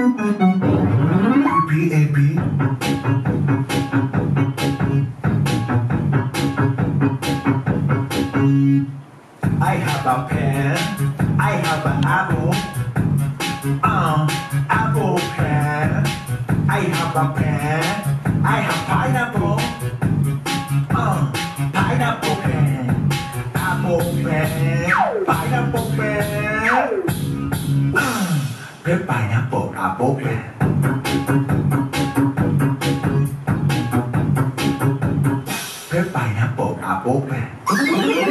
I have a pen. I have an apple. Um, apple pen. I have a pen. I have pineapple. Um, pineapple pen. Apple pen. ด้วยปลาน้ำโป่งอาโป๊กเพื่อไปน้ำโป่งอาโป๊กเล